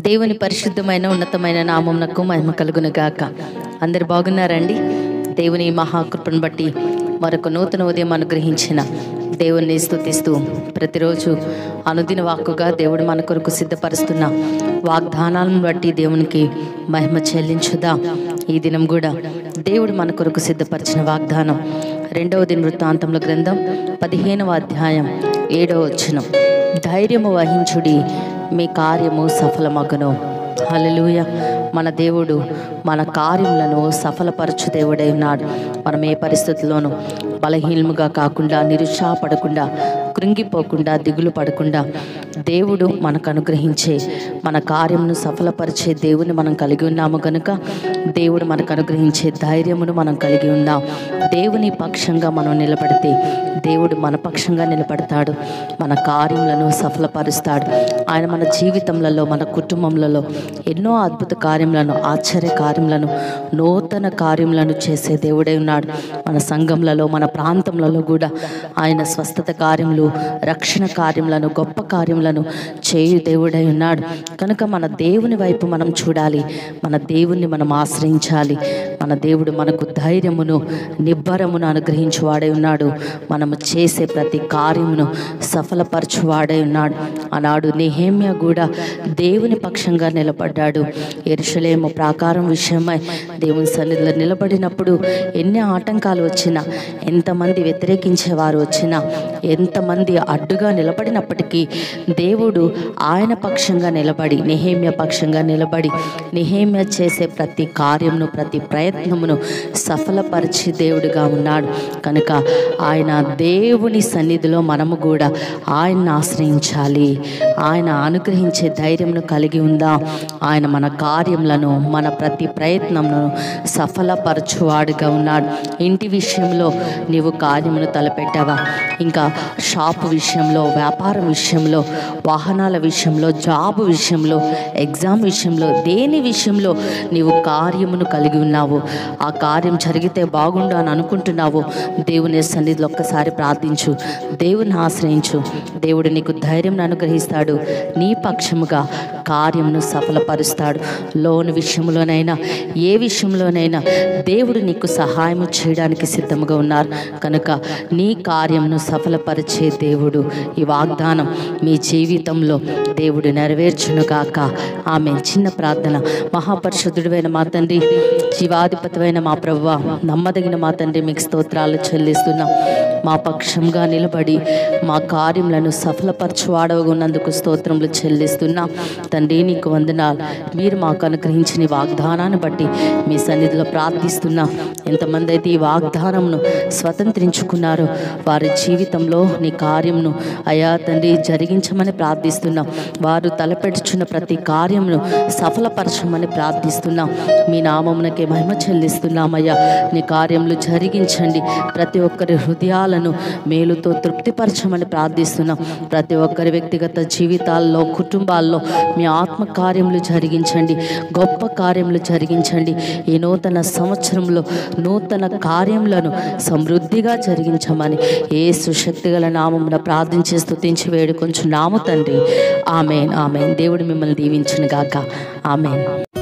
దేవుని పరిశుద్ధమైన ఉన్నతమైన నామంనకు మహిమ కలుగును గాక. అందరు బాగున్నారండి? దేవుని మహాకృపను బట్టి మరొక నూతన ఉదయం అనుగ్రహించిన దేవుణ్ణి స్థుతిస్తూ ప్రతిరోజు అనుదిన వాక్కుగా దేవుడు మన కొరకు సిద్ధపరుస్తున్న వాగ్దానాలను బట్టి దేవునికి మహిమ చెల్లించుదా. ఈ దినం కూడా దేవుడు మన కొరకు సిద్ధపరిచిన వాగ్దానం. రెండవ దిన వృత్తాంతముల గ్రంథం పదిహేనవ అధ్యాయం ఏడవ వచనం. ధైర్యము వహించుడి మీ కార్యము సఫలమగును హల్లెలూయ మన దేవుడు మన కార్యములను సఫలపరచు దేవుడై ఉన్నాడు. మనం ఏ పరిస్థితుల్లోనూ బలహీనముగా కాకుండా నిరుత్సాహపడకుండా కృంగిపోకుండా దిగులు పడకుండా దేవుడు మనకు అనుగ్రహించే మన కార్యమును సఫలపరిచే దేవుని మనం కలిగి ఉన్నాము కనుక దేవుడు మనకు అనుగ్రహించే ధైర్యమును మనం కలిగి ఉన్నాం దేవుని పక్షంగా మనం నిలబడితే దేవుడు మన పక్షంగా నిలబడతాడు మన కార్యములను సఫలపరుస్తాడు. ఆయన మన జీవితంలో మన కుటుంబంలో ఎన్నో అద్భుత కార్యములను ఆశ్చర్య కార్యములను నూతన కార్యములను చేసే దేవుడై ఉన్నాడు. మన సంఘంలలో మన ప్రాంతంలో కూడా ఆయన స్వస్థత కార్యములు రక్షణ కార్యములను గొప్ప కార్యములను చేయు దేవుడై ఉన్నాడు. కనుక మన దేవుని వైపు మనం చూడాలి. మన దేవుణ్ణి మనం ఆశ్రయించాలి. మన దేవుడు మనకు ధైర్యమును నిబ్బరమును అనుగ్రహించువాడై ఉన్నాడు. మనము చేసే ప్రతి కార్యమును సఫలపరచువాడై ఉన్నాడు. ఆనాడు నెహేమ్య కూడా దేవుని పక్షంగా నిలబడ్డాడు. ఎరుషలేము ప్రాకారం విషయమై దేవుని సన్నిధిలో నిలబడినప్పుడు ఎన్ని ఆటంకాలు వచ్చినా ఎంతమంది వ్యతిరేకించేవారు వచ్చినా ఎంతమంది అడ్డుగా నిలబడినప్పటికీ దేవుడు ఆయన పక్షంగా నిలబడి నెహేమ్య పక్షంగా నిలబడి నెహేమ్య చేసే ప్రతి కార్యమును ప్రతి ప్రయత్నమును సఫలపరిచి దేవుడిగా ఉన్నాడు. కనుక ఆయన దేవుని సన్నిధిలో మనము కూడా ఆయన్ని ఆశ్రయించాలి. ఆయన అనుగ్రహించే ధైర్యంను కలిగి ఉందా? ఆయన మన కార్యములను మన ప్రతి ప్రయత్నమును సఫలపరచువాడుగా ఉన్నాడు. ఇంటి విషయంలో నీవు కార్యమును తలపెట్టావా? ఇంకా షాప్ విషయంలో వ్యాపారం విషయంలో వాహనాల విషయంలో జాబ్ విషయంలో ఎగ్జామ్ విషయంలో దేని విషయంలో నీవు కార్యమును కలిగి ఉన్నావు? ఆ కార్యం జరిగితే బాగుండు అని అనుకుంటున్నావు. దేవుని సన్నిధిలో ఒక్కసారి ప్రార్థించు. దేవుని ఆశ్రయించు. దేవుడు నీకు ధైర్యం అనుగ్రహిస్తాడు. నీ పక్షముగా కార్యమును సఫలపరుస్తాడు. లోన్ విషయంలోనైనా ఏ విషయంలోనైనా దేవుడు నీకు సహాయం చేయడానికి సిద్ధంగా ఉన్నారు. కనుక నీ కార్యమును సఫలపరిచే దేవుడు ఈ వాగ్దానం మీ జీవితంలో దేవుడు నెరవేర్చునుగాక. ఆమె చిన్న ప్రార్థన. మహాపరిశుద్ధుడైన మా తండ్రి జీవాధిపతివైన మా ప్రభు నమ్మదగిన మా తండ్రి మీకు స్తోత్రాలు చెల్లిస్తున్నాం. మా పక్షంగా నిలబడి మా కార్యములను సఫలపరచువాడవగున్నందుకు స్తోత్రములు చెల్లిస్తున్నాం. తండ్రి నీకు వందనాలు. మీరు మాకు అనుగ్రహించిన వాగ్దానాన్ని బట్టి మీ సన్నిధిలో ప్రార్థిస్తున్నాం. ఎంతమంది అయితే ఈ వాగ్దానంను స్వతంత్రించుకున్నారో వారి జీవితంలో నీ కార్యంను అయా తండ్రి జరిగించమని ప్రార్థిస్తున్నాం. వారు తలపెట్టుచున్న ప్రతి కార్యమును సఫలపరచమని ప్రార్థిస్తున్నాం. మీ నామమునకే మహిమ చెల్లిస్తున్నామయ్యా. నీ కార్యములు జరిగించండి. ప్రతి ఒక్కరి హృదయాలను మేలుతో తృప్తిపరచమని ప్రార్థిస్తున్నాం. ప్రతి ఒక్కరి వ్యక్తిగత జీవితాల్లో కుటుంబాల్లో మీ ఆత్మ కార్యములు జరిగించండి. గొప్ప కార్యములు జరిగించండి. ఈ నూతన సంవత్సరంలో నూతన కార్యములను సమృద్ధిగా జరిగించమని ఏ సుశక్తి గల నామమున ప్రార్థించి స్థుతించి వేడుకొంచు నాము తండ్రి. Amen amen. దేవుడు మిమ్మల్ని దీవించును గాక ఆమెన్.